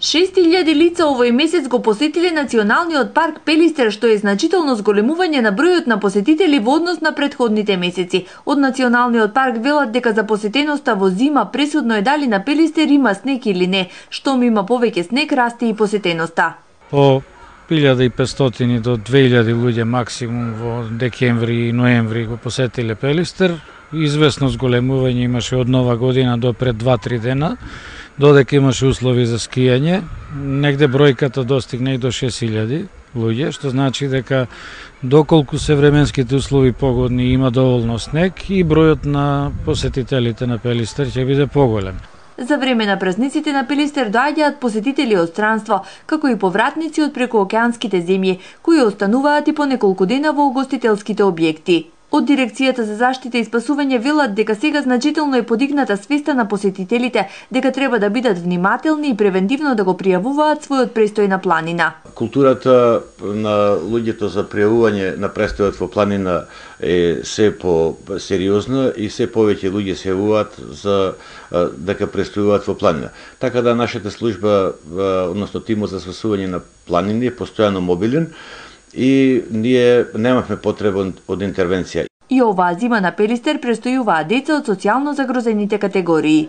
6000 лица овој месец го посетиле Националниот парк Пелистер, што е значително зголемување на бројот на посетители во однос на предходните месеци. Од Националниот парк велат дека за посетеноста во зима пресудно е дали на Пелистер има снег или не. Штом има повеќе снег, расте и посетеноста. По 1500 до 2000 луѓе максимум во декември и ноември го посетиле Пелистер. Известно зголемување имаше од нова година до пред 2-3 дена додека имаше услови за скијање, негде бројката достигне и до 6000 луѓе, што значи дека доколку се временските услови погодни има доволно снег и бројот на посетителите на Пелистер ќе биде поголем. За време на празниците на Пелистер доаѓаат посетители од странство, како и повратници од прекоокеанските земји, кои остануваат и по неколку дена во угостителските објекти. Од Дирекцијата за заштита и спасување велат дека сега значително е подигната свеста на посетителите дека треба да бидат внимателни и превентивно да го пријавуваат својот престој на планина. Културата на луѓето за пријавување на престојот во планина е се по сериозна и се повеќе луѓе се јавуваат за дека престојуваат во планина. Така да нашата служба, односно тимот за спасување на планини е постојано мобилен и ние немавме потреба од интервенција. И оваа зима на Пелистер престојуваа деца од социјално загрозените категории.